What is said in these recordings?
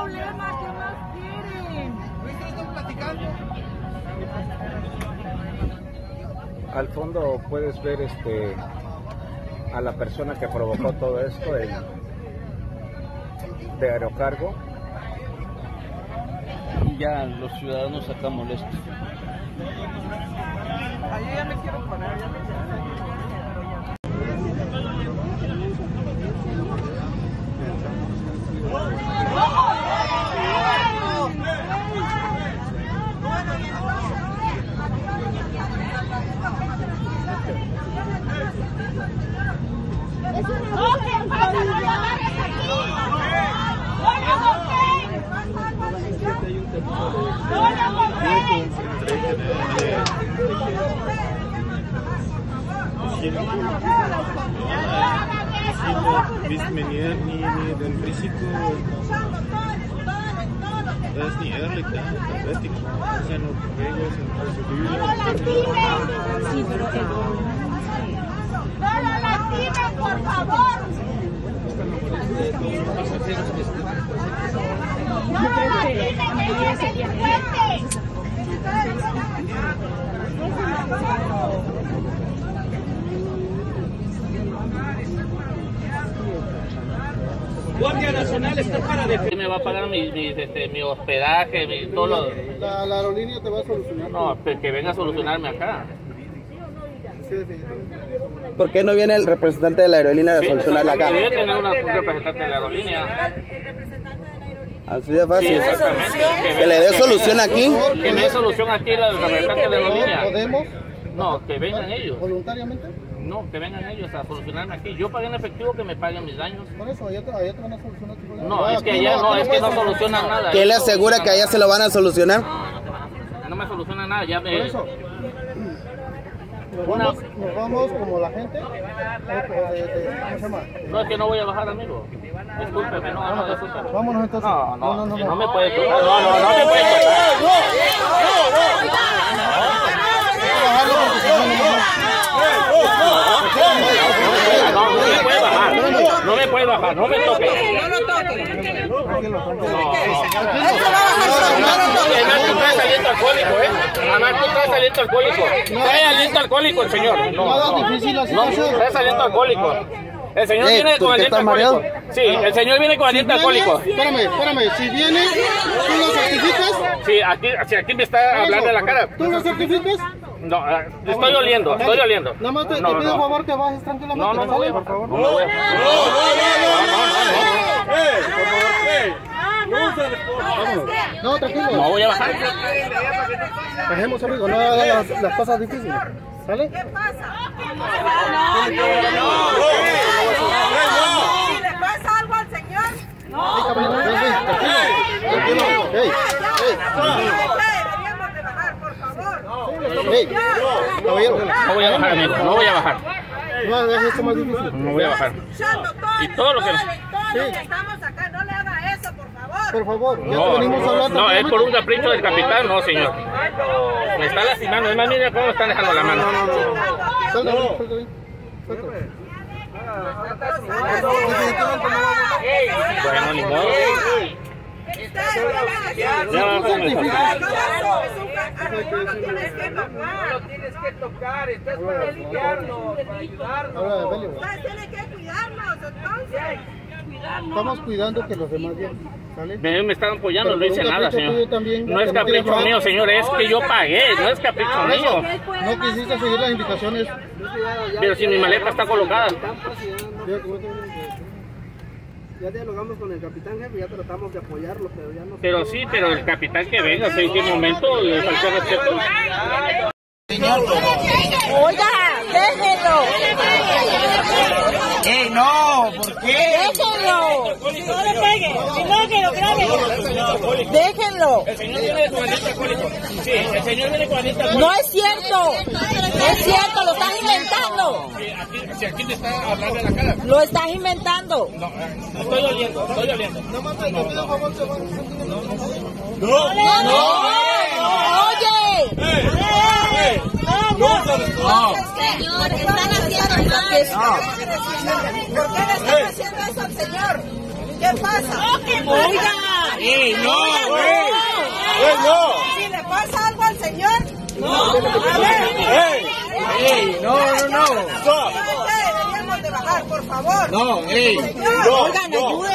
problema, ¿qué más quieren? Al fondo puedes ver este a la persona que provocó todo esto el, de aerocargo. Y ya los ciudadanos acá molestos. Ahí ya me quiero poner, ya me Bis meneer nie nie dan risiko dat is niet eerlijk dat, dat weet ik. Er zijn ook regels en procedures. Sí, pero que no. ¡No lo lastimen, por favor! ¡No lo lastimen, que se Guardia Nacional está para defender. Me va a pagar mi, mi, este, mi hospedaje, mi, todo lo... La, la aerolínea te va a solucionar. No, que, que venga a solucionarme acá. ¿Por qué no viene el representante de la aerolínea a solucionarla acá? Debe tener una, un representante de la aerolínea. Así de fácil. Sí, exactamente. Que le dé solución aquí. Que me dé solución aquí la representante de la aerolínea. ¿Podemos No, que vengan ellos. voluntariamente? No, que vengan ellos a solucionarme aquí. Yo pagué en efectivo que me paguen mis daños. Por eso, allá te, allá te van a solucionar tu problema. No, es que allá no, es que no solucionan nada. ¿Qué le asegura que allá se lo van a solucionar? No me solucionan nada, ya Por me... eso. Nos vamos, nos vamos como la gente. eh, de- de- ¿Cómo se llama? No, es que no voy a bajar, amigo. Discúlpeme, no, no, discúlpeme. Vámonos entonces. No, no, no, no, no. no me puede tocar. No, no, no me puede tocar. No, no me puede bajar. No me puede bajar, no me toque. Traes aliento alcohólico, ¿eh? Además, tú traes aliento alcohólico. Trae aliento alcohólico el señor. No, no. No, traes aliento alcohólico. El señor Eh, viene ¿tú con aliento alcohólico. Sí, el señor viene con aliento alcohólico. Espérame, espérame. Si viene, ¿tú lo certificas? Sí, aquí, aquí me está hablando en la cara. ¿Tú lo certificas? No, ah, estoy oliendo, estoy oliendo. Nada más te, te No, no, pido por no. favor que bajes tranquilamente. No, no, no, por por favor. No me voy a No, tranquilo. No voy a bajar. Bajemos, amigo. No hagas las, las cosas difíciles. ¿Sale? ¿Qué pasa? Si le pasa algo al señor, Tranquilo. Hey, deberíamos de bajar, por favor. Hey, No voy a bajar, amigo, no voy a bajar. no hagas esto más difícil. No voy a bajar. Y todo lo que- todo, todo lo que estamos acá, no le haga eso, por favor. Por favor, ya te No, venimos a hablar. no, es por un capricho del capitán, no, señor. Me está lastimando. Es más, mira cómo están dejando la mano. Suelta bien, suelta bien. Suelta. Bueno, ni modo. Ya va a comenzar. tienes que evacuar. tienes que tocar, estás para limpiarnos, para ayudarnos. Ustedes tienen que cuidarnos, entonces. estamos cuidando que los demás bien. ¿Sale? Me, me están apoyando, no hice nada, señor. también, No es no capricho bajar. mío, señor, es que yo pagué, no es capricho mío. No quisiste seguir las indicaciones. Pero si mi maleta está colocada. Ya dialogamos con el capitán jefe, ya tratamos de apoyarlo, pero ya no Pero sí, pero el capitán que venga, ¿en qué momento le faltó respeto? Oiga, déjenlo. ¡Eh, no! ¿Por qué? Déjenlo. No le peguen. Si no, que lo graben. Déjenlo. El señor viene con aliento alcohólico. Sí, el señor viene con. No es cierto. No es cierto. Lo estás inventando. Sí, aquí, si aquí me está hablando en la cara. Lo estás inventando. No, no estoy oliendo, estoy oliendo. Oye. Señor, están haciendo ¿Por qué le están haciendo eso al señor? ¿Qué pasa? Oiga. ¡Ey, no, güey! ¡Ey, no! Si le pasa algo al señor, no. A ver. ¡Ey! ¡Ey, no, no, no! Deberíamos de bajar, por favor. No, ey. Señor, oigan, ayúdenlo.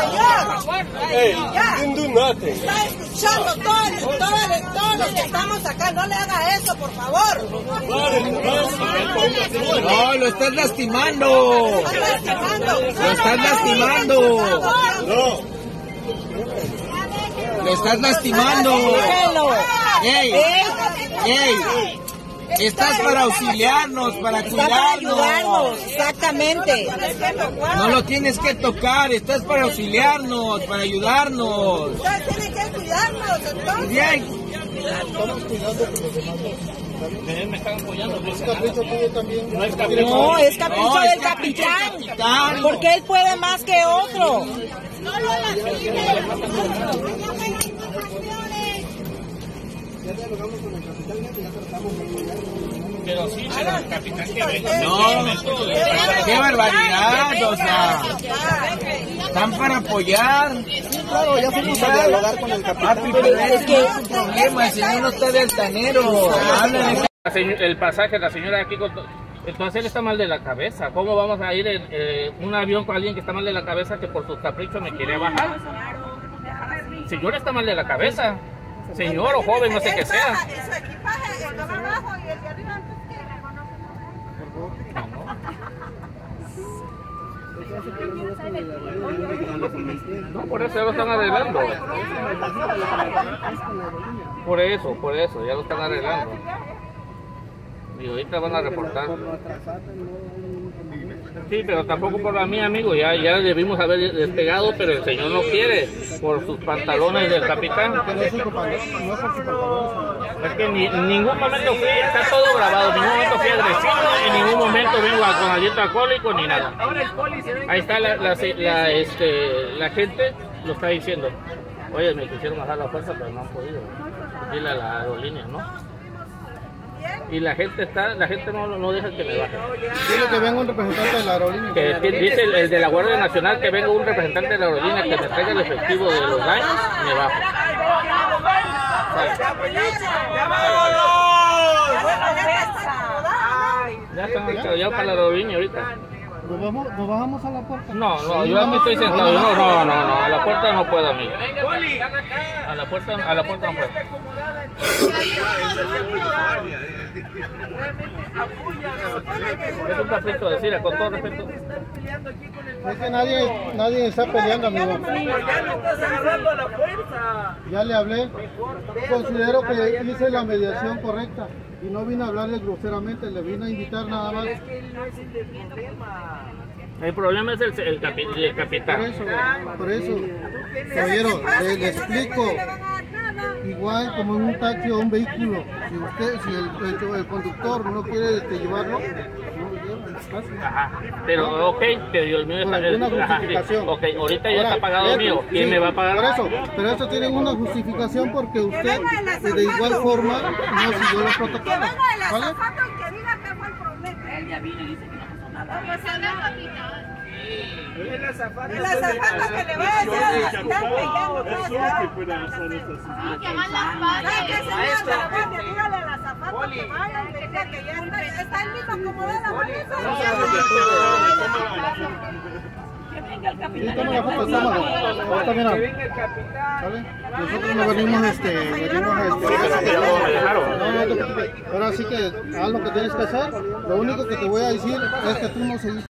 Señor. Ey, Ya. didn't do nothing. Está escuchando todos, todos, todos los que estamos acá. No le haga eso, por favor. No, lo estás lastimando. Lo estás lastimando. Lo estás lastimando. ¡Ey! ¡Ey! Estás para auxiliarnos, para cuidarnos. exactamente. No lo tienes que tocar, estás para auxiliarnos, para ayudarnos. Usted tiene que cuidarnos, entonces. Bien. Es capricho tuyo también. No es No, es capricho No, del es capitán. capitán. Porque él puede más que otro. Pero sí, pero el capitán que venga. No, qué barbaridad, o sea. Están para apoyar. Claro, ya fuimos a dialogar con el capitán. Pero es que es un problema, el señor no está de altanero. Háblale. El pasaje, la señora aquí con... Entonces él está mal de la cabeza. ¿Cómo vamos a ir en eh, un avión con alguien que está mal de la cabeza que por sus caprichos me quiere bajar? Señor está mal de la cabeza. Señor o joven, no sé qué sea. Su equipaje No, por eso ya lo están arreglando. Por eso, por eso, ya lo están arreglando. Y ahorita van a reportar. Sí, pero tampoco por la mía, amigo. Ya, ya debimos haber despegado, pero el señor no quiere por sus pantalones del capitán. Es que ni, en ningún momento fui, está todo grabado, en ningún momento fui agresivo, en ningún momento vengo a- con aliento alcohólico ni nada. Ahí está la, la, la, este, la gente, lo está diciendo. Oye, me quisieron bajar la fuerza, pero no han podido. Dile a la aerolínea, ¿no? Y la gente está, la gente no, no deja que me baje. Dile que venga un representante de la aerolínea. Que, que dice el, el de la Guardia Nacional que venga un representante de la aerolínea que me traiga el efectivo de los daños, me bajo. Ya están encallados para la aerolínea ahorita. Nos, vamos, nos bajamos a la puerta. No, no, yo aquí estoy sentado. No, no, no, no, no puedo, amigo. A la puerta, a la puerta no puedo. Es un capricho decir, con todo respeto. Es que nadie, nadie está peleando, amigo. Ya le hablé. Considero que hice la mediación correcta y no vine a hablarle groseramente, le vine a invitar nada más. El problema es el, el, capi- el Por capitán. eso, por eso. Caballero, le, le explico. Igual como en un taxi o un vehículo, si usted, si el, el- el conductor no quiere este, llevarlo. Ajá. Pero, ok, pero el mío Por está... ajá, sí. justificación. Ok, ahorita ya Ahora, está pagado el mío. ¿Quién sí, me va a pagar? Por eso, pero eso tiene una justificación porque usted de igual forma no siguió los Que protocolos. venga el ¿Vale? azafato y que diga qué fue el problema. Él ya vino y dice que no pasó nada. El azafato que le va a decir al capitán que ya. no puede estar. ¿Sabe qué, señor de la guardia? Dígale al azafato que vaya y le diga que ya está, está él mismo acomodado la bolsa. Sí, toma la foto, tómala. Ahorita mira. ¿Vale? Nosotros no venimos, este, venimos a este. No, no te preocupes. Ahora sí que haz lo que tienes que hacer. Lo único que te voy a decir es que tú no seguiste